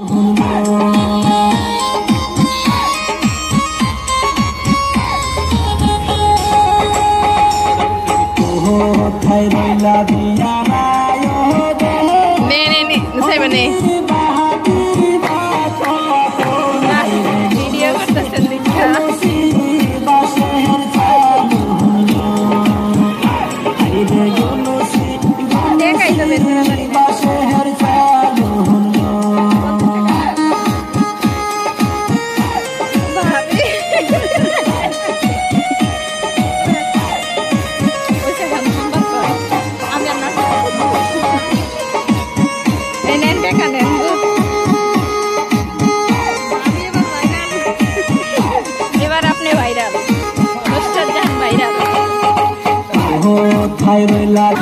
নে নে নে নাচাইবা নে ভিডিও করতেছেন দীক্ষা একাই তো বেতন കനന്റെ കനന്ത് এবার আপনি ভাইরাল অনুষ্ঠান যান ভাইরাল ভাইরাল